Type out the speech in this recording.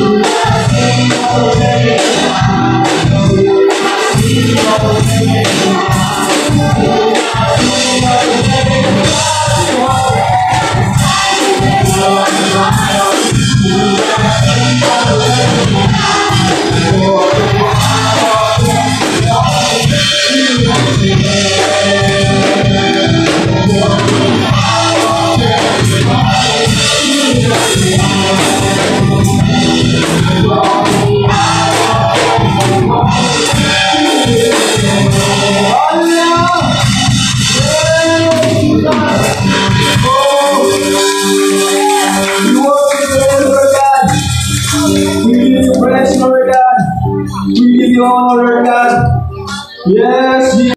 We give you honor, God. Yes,